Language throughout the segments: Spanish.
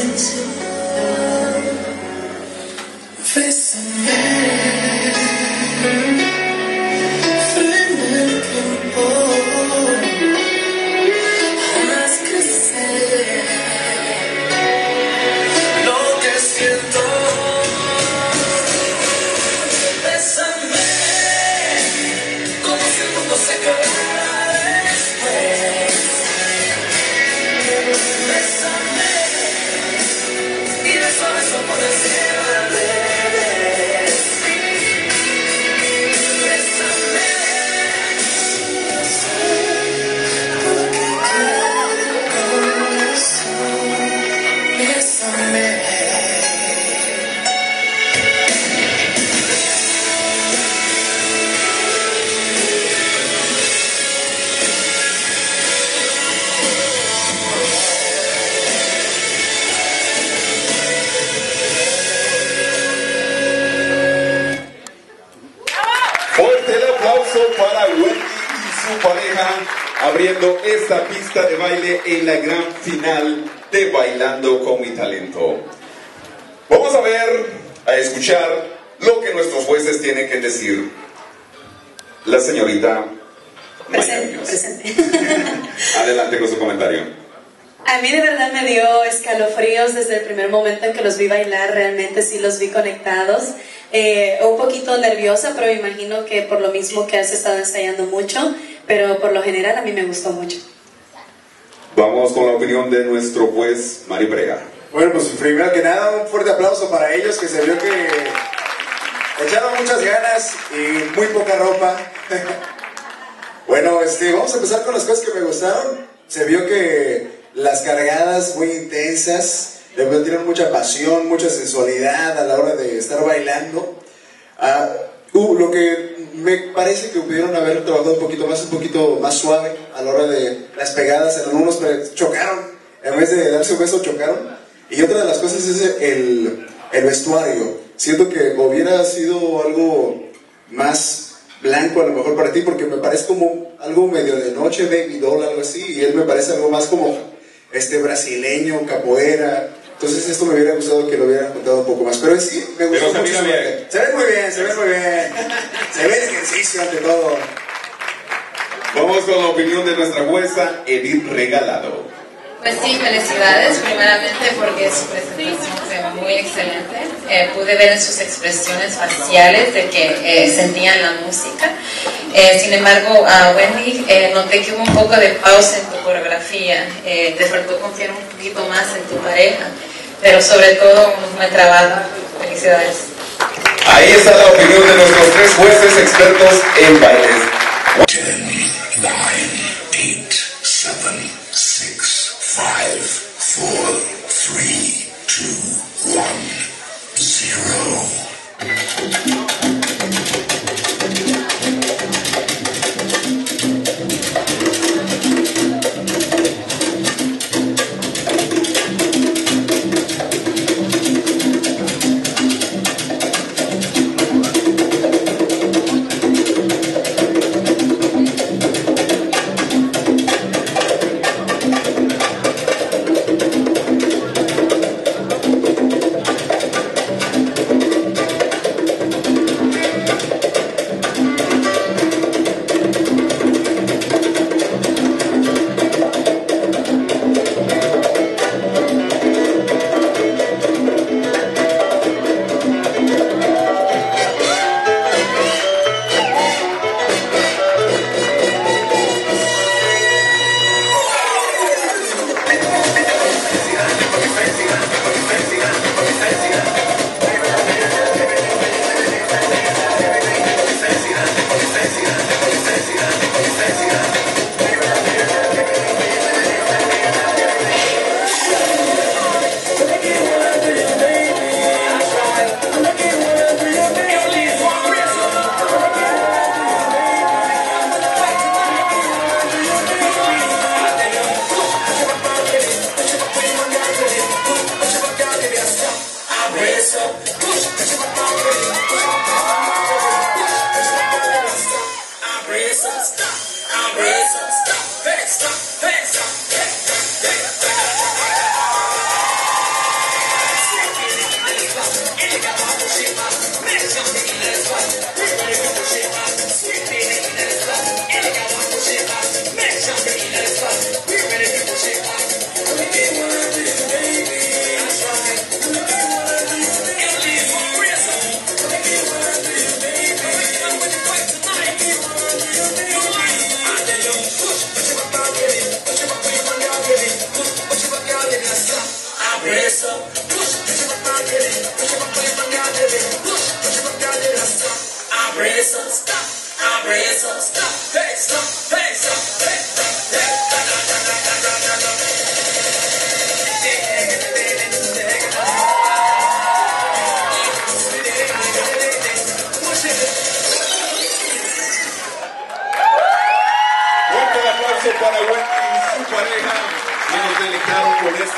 into love. aplauso para Wendy y su pareja abriendo esta pista de baile en la gran final de Bailando con mi talento. Vamos a ver, a escuchar lo que nuestros jueces tienen que decir. La señorita presente, presente. Adelante con su comentario. A mí de verdad me dio escalofríos desde el primer momento en que los vi bailar, realmente sí los vi conectados. Eh, un poquito nerviosa, pero me imagino que por lo mismo que has estado ensayando mucho, pero por lo general a mí me gustó mucho. Vamos con la opinión de nuestro juez, Mari Brega. Bueno, pues primero que nada, un fuerte aplauso para ellos que se vio que echaron muchas ganas y muy poca ropa. bueno, este, vamos a empezar con las cosas que me gustaron. Se vio que las cargadas muy intensas, de verdad tienen mucha pasión, mucha sensualidad a la hora de estar bailando. Ah, uh, lo que me parece que pudieron haber trabajado un poquito más, un poquito más suave a la hora de las pegadas. En algunos chocaron, en vez de darse un beso, chocaron. Y otra de las cosas es el, el vestuario. Siento que hubiera sido algo más blanco a lo mejor para ti, porque me parece como algo medio de noche, baby doll, algo así, y él me parece algo más como este brasileño, capoeira. Entonces esto me hubiera gustado que lo hubieran contado un poco más. Pero en sí, me gustó Pero se mucho. bien. Se ve muy bien, se ve muy bien. Se ve el ejercicio ante todo. Vamos con la opinión de nuestra jueza, Edith Regalado. Pues sí, felicidades, primeramente porque su presentación muy excelente. Eh, pude ver en sus expresiones faciales de que eh, sentían la música. Eh, sin embargo, a Wendy eh, noté que hubo un poco de pausa en tu coreografía. Eh, te faltó confiar un poquito más en tu pareja, pero sobre todo un buen trabajo. Felicidades. Ahí está la opinión de nuestros tres jueces expertos en bailes. 10, 9, 8, 7, 6, 5, 4, 3, two, one, zero.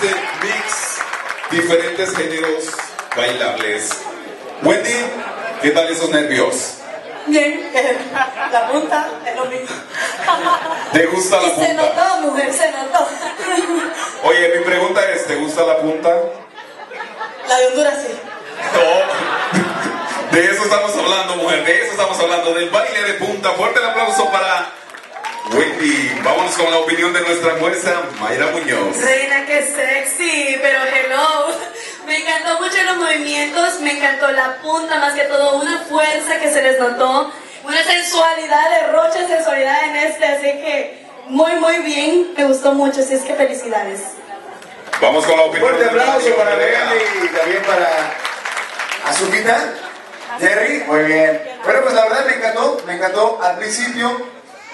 Este diferentes géneros bailables. Wendy, ¿qué tal esos nervios? Bien, la punta es lo mismo. ¿Te gusta la Y se punta? notó, mujer, se notó. Oye, mi pregunta es, ¿te gusta la punta? La de Honduras sí. No. De eso estamos hablando, mujer. De eso estamos hablando, del baile de punta. Fuerte el aplauso para Wendy. Vámonos con la opinión de nuestra jueza, Mayra Muñoz. Reina, qué sexy, pero hello. Me encantó mucho los movimientos, me encantó la punta, más que todo, una fuerza que se les notó, una sensualidad, derroche de sensualidad en este, así que muy, muy bien, me gustó mucho, así es que felicidades. Vamos con la opinión Fuerte aplauso para. Wendy y también para Azulita. Jerry, muy bien. Bueno, pues la verdad me encantó, me encantó. Al principio,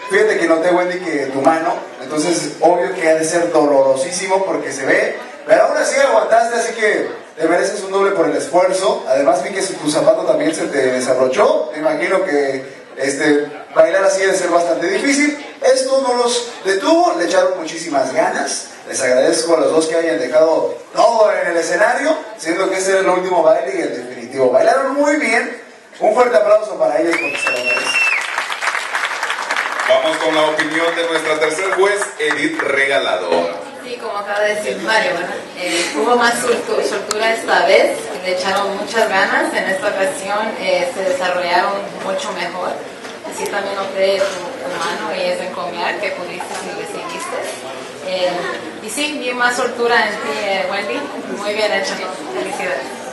fíjate que noté, Wendy, que tu mano, entonces obvio que ha de ser dolorosísimo porque se ve, pero aún así aguantaste, así que te mereces un doble por el esfuerzo. Además vi que tu zapato también se te desabrochó. Me imagino que este, bailar así debe ser bastante difícil. Esto no los detuvo, le echaron muchísimas ganas. Les agradezco a los dos que hayan dejado todo en el escenario, siendo que este era el último baile y el definitivo. Bailaron muy bien. Un fuerte aplauso para ellos porque se. Vamos con la opinión de nuestra tercer juez, Edith Regalado. Sí, como acaba de decir Mario. Eh, hubo más soltu- soltura esta vez, le echaron muchas ganas, en esta ocasión eh, se desarrollaron mucho mejor. Así también noté tu, mano y es encomiar que pudiste y le seguiste. Eh, y sí, vi más soltura en ti, Wendy. Muy bien hecho. Felicidades.